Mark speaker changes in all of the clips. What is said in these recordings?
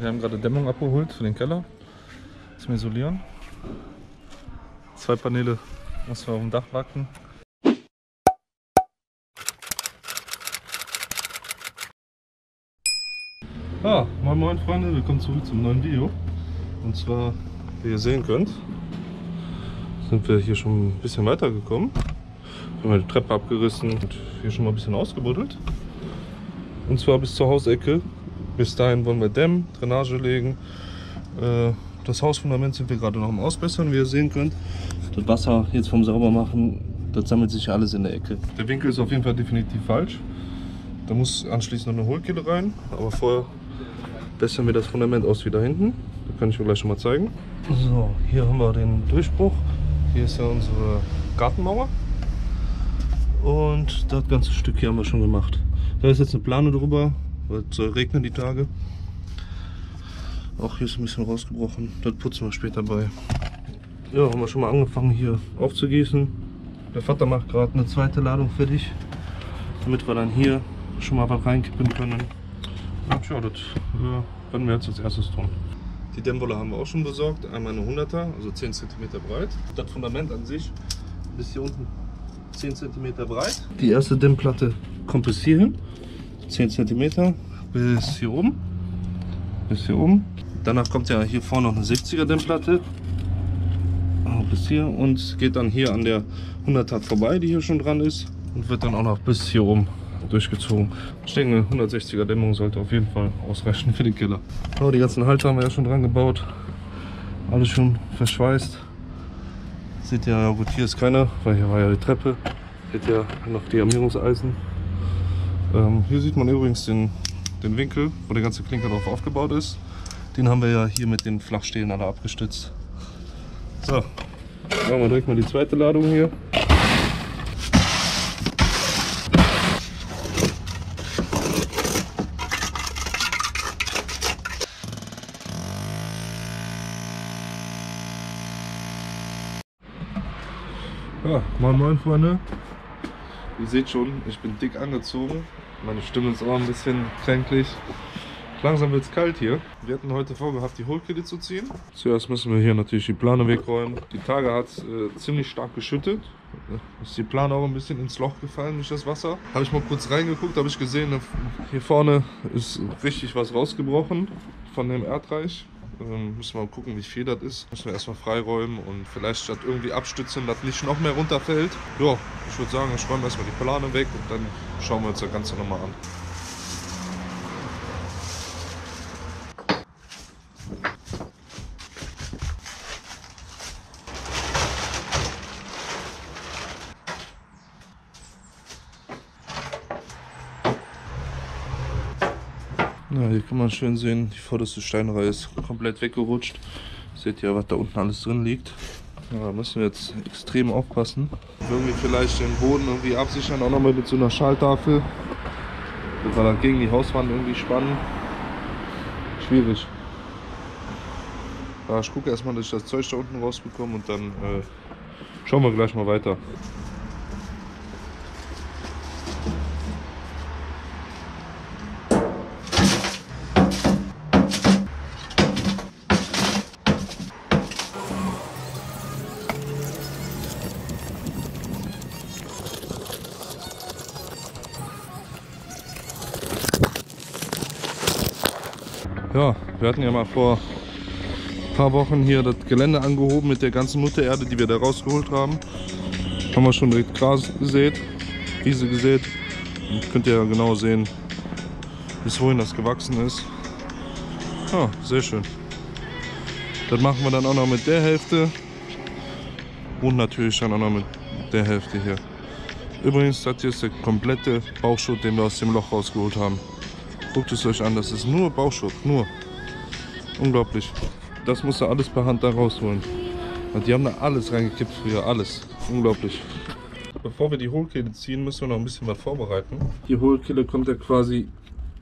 Speaker 1: Wir haben gerade Dämmung abgeholt für den Keller zum Isolieren. Zwei Paneele muss wir auf dem Dach backen. Ja, moin moin Freunde, willkommen zurück zum neuen Video. Und zwar, wie ihr sehen könnt, sind wir hier schon ein bisschen weiter gekommen. Wir haben die Treppe abgerissen und hier schon mal ein bisschen ausgebuddelt. Und zwar bis zur Hausecke. Bis dahin wollen wir dämmen, Drainage legen. Äh, das Hausfundament sind wir gerade noch am Ausbessern, wie ihr sehen könnt. Das Wasser jetzt vom Saubermachen, das sammelt sich alles in der Ecke. Der Winkel ist auf jeden Fall definitiv falsch. Da muss anschließend noch eine Hohlkehle rein, aber vorher bessern wir das Fundament aus wieder hinten. Das kann ich euch gleich schon mal zeigen. So, hier haben wir den Durchbruch. Hier ist ja unsere Gartenmauer. Und das ganze Stück hier haben wir schon gemacht. Da ist jetzt eine Plane drüber, es soll regnen die Tage. Auch hier ist ein bisschen rausgebrochen. Das putzen wir später bei. Ja, haben wir schon mal angefangen hier aufzugießen. Der Vater macht gerade eine zweite Ladung fertig, damit wir dann hier schon mal was reinkippen können. Und ja, das werden wir jetzt als erstes tun. Die Dämmwolle haben wir auch schon besorgt. Einmal eine 100er, also 10 cm breit. Das Fundament an sich bis hier unten 10 cm breit. Die erste Dämmplatte kommt bis hierhin, 10 cm bis hier oben. Bis hier oben. Danach kommt ja hier vorne noch eine 60er Dämmplatte. Bis hier und geht dann hier an der 100er vorbei, die hier schon dran ist. Und wird dann auch noch bis hier oben durchgezogen. Ich denke, 160er Dämmung sollte auf jeden Fall ausreichen für den Keller. Oh, die ganzen Halter haben wir ja schon dran gebaut. Alles schon verschweißt. Seht ihr, ja gut, hier ist keiner, weil hier war ja die Treppe. Seht ihr noch die Armierungseisen. Ähm, hier sieht man übrigens den, den Winkel, wo der ganze Klinker drauf aufgebaut ist. Den haben wir ja hier mit den Flachstelen alle abgestützt. So, machen wir direkt mal die zweite Ladung hier. Ja, moin moin Freunde. Ihr seht schon, ich bin dick angezogen. Meine Stimme ist auch ein bisschen kränklich. Langsam wird es kalt hier. Wir hatten heute vorgehabt, die Hohlkehle zu ziehen. Zuerst müssen wir hier natürlich die Plane wegräumen. Die Tage hat es äh, ziemlich stark geschüttet. Ist die Plane auch ein bisschen ins Loch gefallen durch das Wasser. Habe ich mal kurz reingeguckt, habe ich gesehen, hier vorne ist richtig was rausgebrochen von dem Erdreich. Ähm, müssen wir mal gucken, wie viel das ist. Müssen wir erstmal freiräumen und vielleicht das irgendwie abstützen, dass nicht noch mehr runterfällt. Ja, ich würde sagen, ich räume erstmal die Plane weg und dann schauen wir uns das Ganze nochmal an. Ja, hier kann man schön sehen, die vorderste Steinreihe ist komplett weggerutscht. Seht ihr, was da unten alles drin liegt. Ja, da müssen wir jetzt extrem aufpassen. Irgendwie vielleicht den Boden irgendwie absichern, auch nochmal mit so einer Schalltafel. Dass wir dann gegen die Hauswand irgendwie spannen. Schwierig. Ja, ich gucke erstmal, dass ich das Zeug da unten rausbekomme und dann äh, schauen wir gleich mal weiter. Ja, wir hatten ja mal vor ein paar Wochen hier das Gelände angehoben mit der ganzen Muttererde, die wir da rausgeholt haben. Haben wir schon direkt Gras gesät, Wiese gesät. Und könnt ihr ja genau sehen, bis wohin das gewachsen ist. Ja, sehr schön. Das machen wir dann auch noch mit der Hälfte. Und natürlich dann auch noch mit der Hälfte hier. Übrigens, das hier ist der komplette Bauchschutt, den wir aus dem Loch rausgeholt haben. Guckt es euch an, das ist nur Bauschutt, nur. Unglaublich. Das musst du alles per Hand da rausholen. Die haben da alles reingekippt früher, alles. Unglaublich. Bevor wir die Hohlkehle ziehen, müssen wir noch ein bisschen was vorbereiten. Die Hohlkehle kommt ja quasi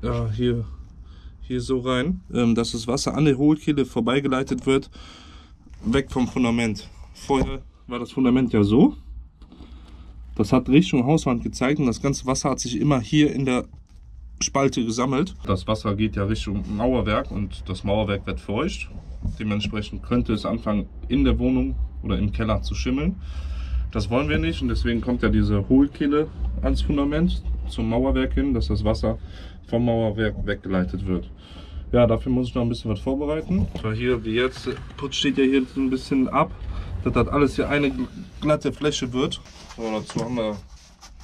Speaker 1: ja, hier, hier so rein, ähm, dass das Wasser an der Hohlkehle vorbeigeleitet wird, weg vom Fundament. Vorher war das Fundament ja so. Das hat Richtung Hauswand gezeigt und das ganze Wasser hat sich immer hier in der Spalte gesammelt. Das Wasser geht ja Richtung Mauerwerk und das Mauerwerk wird feucht. Dementsprechend könnte es anfangen, in der Wohnung oder im Keller zu schimmeln. Das wollen wir nicht und deswegen kommt ja diese Hohlkehle ans Fundament zum Mauerwerk hin, dass das Wasser vom Mauerwerk weggeleitet wird. Ja, dafür muss ich noch ein bisschen was vorbereiten. Weil hier, wie jetzt, Putz steht ja hier so ein bisschen ab, dass das alles hier eine glatte Fläche wird. So, dazu haben wir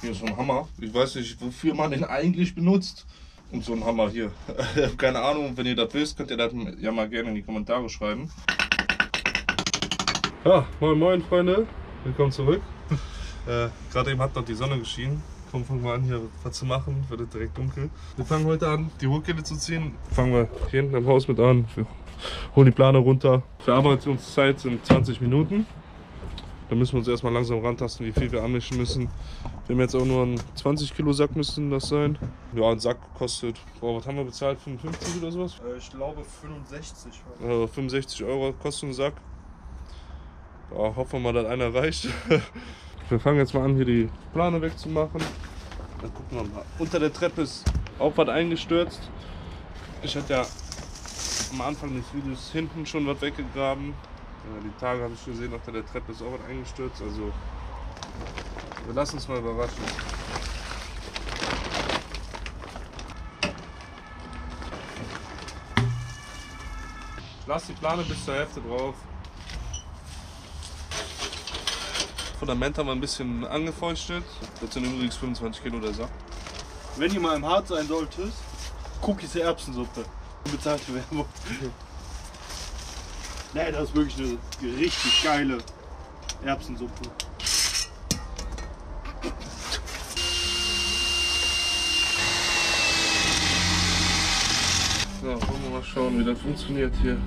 Speaker 1: hier so einen Hammer. Ich weiß nicht, wofür man den eigentlich benutzt. Und so einen Hammer hier. Keine Ahnung, wenn ihr das wisst, könnt ihr das ja mal gerne in die Kommentare schreiben. Ja, moin moin Freunde, willkommen zurück. äh, Gerade eben hat noch die Sonne geschienen. Komm, fangen wir an hier was zu machen, wird direkt dunkel. Wir fangen heute an, die Hochkette zu ziehen. Fangen wir hier hinten im Haus mit an. Wir holen die Plane runter. Verarbeitungszeit sind 20 Minuten. Da müssen wir uns erstmal langsam rantasten, wie viel wir anmischen müssen. Wir haben jetzt auch nur einen 20 Kilo Sack müssen das sein. Ja, ein Sack kostet, boah, was haben wir bezahlt? 55 oder sowas?
Speaker 2: Äh, Ich glaube 65.
Speaker 1: Äh, 65 Euro kostet ein Sack. Ja, hoffen wir mal, dass einer reicht. wir fangen jetzt mal an, hier die Plane wegzumachen. Dann gucken wir mal. Unter der Treppe ist auch was eingestürzt. Ich hatte ja am Anfang des Videos hinten schon was weggegraben. Ja, die Tage habe ich gesehen, unter der Treppe ist auch was eingestürzt. Also wir lassen uns mal überraschen. Lass die Plane bis zur Hälfte drauf. Fundament haben wir ein bisschen angefeuchtet. Das sind übrigens 25 Kilo der Sack.
Speaker 2: Wenn ihr mal im Hart sein solltet, Cookies der Erbsensuppe. Bezahlte Werbung. Nee, das ist wirklich eine richtig geile Erbsensuppe.
Speaker 1: So, wollen wir mal schauen, wie das funktioniert hier.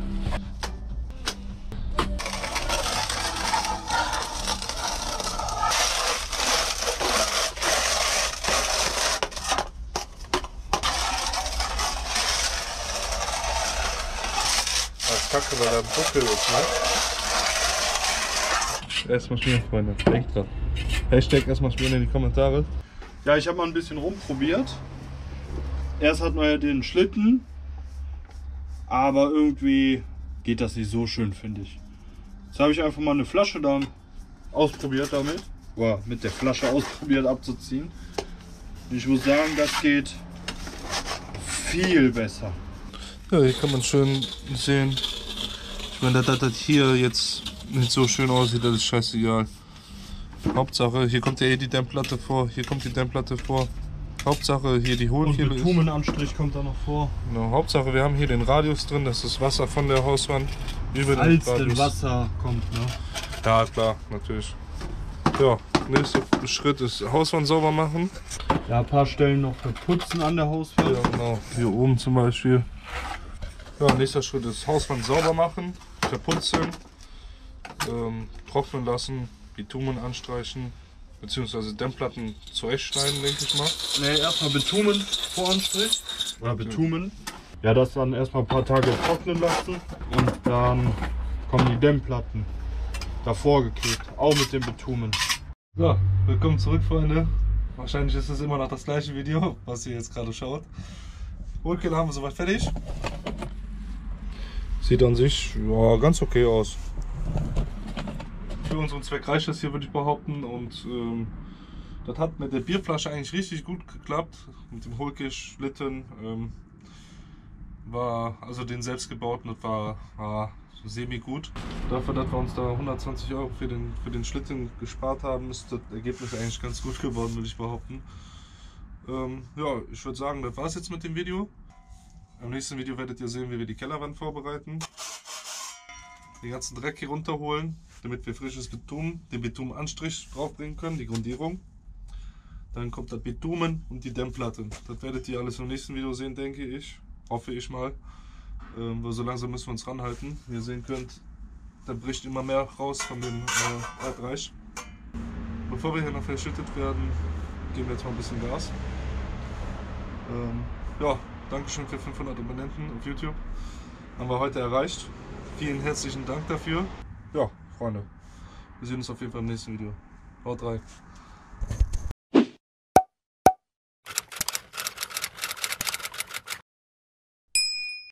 Speaker 1: Kacke, weil da ein Buckel ist, ne? Erstmal schmieren, Freunde. Denkt dran. Hashtag erstmal schmieren in die Kommentare.
Speaker 2: Ja, ich habe mal ein bisschen rumprobiert. Erst hat man ja den Schlitten, aber irgendwie geht das nicht so schön, finde ich. Jetzt habe ich einfach mal eine Flasche da ausprobiert damit. Oder mit der Flasche ausprobiert abzuziehen. Und ich muss sagen, das geht viel besser.
Speaker 1: Ja, hier kann man schön sehen. Ich meine, dass das hier jetzt nicht so schön aussieht, das ist scheißegal. Hauptsache, hier kommt ja eh die Dämmplatte vor, hier kommt die Dämmplatte vor. Hauptsache, hier die Hohlkehle ist.
Speaker 2: Bitumenanstrich kommt da noch vor.
Speaker 1: Genau, Hauptsache, wir haben hier den Radius drin, dass das Wasser von der Hauswand über den
Speaker 2: Als denn
Speaker 1: Radius.
Speaker 2: Wasser kommt, ne?
Speaker 1: Ja, klar, natürlich. Ja, nächster Schritt ist Hauswand sauber machen.
Speaker 2: Ja, ein paar Stellen noch verputzen an der Hauswand.
Speaker 1: Ja, genau. Hier oben zum Beispiel. Ja, nächster Schritt ist Hauswand sauber machen, verputzen, ähm, trocknen lassen, Bitumen anstreichen, beziehungsweise Dämmplatten zurechtschneiden, denke ich mal.
Speaker 2: Ne, erstmal Bitumen Voranstrich. Oder Bitumen. Ja, das dann erstmal ein paar Tage trocknen lassen und dann kommen die Dämmplatten davor geklebt. Auch mit dem Bitumen.
Speaker 1: So, willkommen zurück, Freunde. Wahrscheinlich ist es immer noch das gleiche Video, was ihr jetzt gerade schaut. Hohlkehle haben wir soweit fertig. Sieht an sich ja, ganz okay aus. Für unseren Zweck reicht das hier, würde ich behaupten. Und ähm, das hat mit der Bierflasche eigentlich richtig gut geklappt. Mit dem Hohlkehlschlitten. Ähm, war also den selbstgebauten, das war, war semi gut. Dafür, dass wir uns da 120 Euro für den, für den Schlitten gespart haben, ist das Ergebnis eigentlich ganz gut geworden, würde ich behaupten. Ähm, ja, ich würde sagen, das war's jetzt mit dem Video. Im nächsten Video werdet ihr sehen, wie wir die Kellerwand vorbereiten. Den ganzen Dreck hier runterholen, damit wir frisches Bitumen, den Bitumenanstrich draufbringen können, die Grundierung. Dann kommt das Bitumen und die Dämmplatte. Das werdet ihr alles im nächsten Video sehen, denke ich. Hoffe ich mal. Ähm, so langsam müssen wir uns ranhalten. Wie ihr sehen könnt, da bricht immer mehr raus von dem äh, Erdreich. Bevor wir hier noch verschüttet werden, geben wir jetzt mal ein bisschen Gas. Ähm, ja, Dankeschön für 500 Abonnenten auf YouTube. Haben wir heute erreicht. Vielen herzlichen Dank dafür. Ja, Freunde, wir sehen uns auf jeden Fall im nächsten Video. Haut rein.